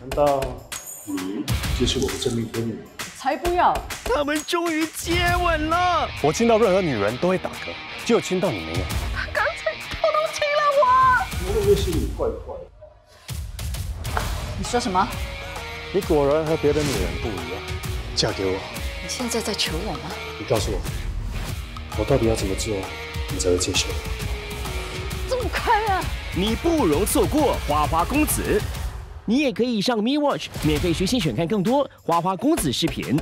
难道你就是我的真命天女？才不要！他们终于接吻了。我亲到任何女人都会打嗝，只有亲到你没有。他刚才偷偷亲了我。我会不会心里怪怪？你说什么？你果然和别的女人不一样。嫁给我。你现在在求我吗？你告诉我，我到底要怎么做，你才会接受？这么快啊！你不容错过花花公子。你也可以上 Me Watch 免费随心选看更多花花公子视频。